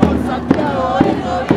Por Santiago,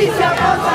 polícia passa.